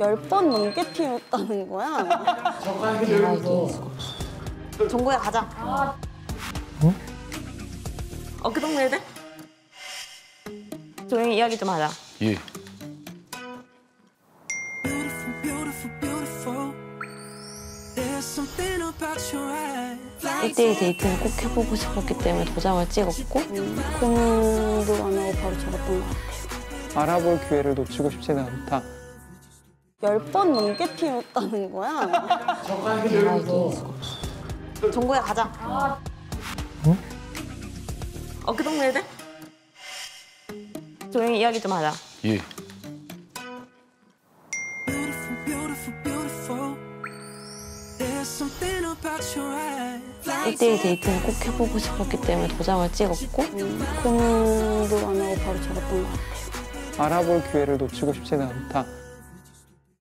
열 번 넘게 피웠다는 거야. 정국야 가자. 어깨 동무해야 돼? 조용히 이야기 좀 하자. 예. 1대1 데이트는 꼭 해보고 싶었기 때문에 도장을 찍었고 고민도 안 하고 바로 적었던 거 같아. 알아볼 기회를 놓치고 싶지는 않다. 열 번 넘게 피웠다는 거야. 정국야 가자. 어깨 동무해야 돼? 조용히 이야기 좀 하자. 예. 1대1 데이트는 꼭 해보고 싶었기 때문에 도장을 찍었고 고민도 안 하고 바로 적었던 거 같아. 알아볼 기회를 놓치고 싶지는 않다.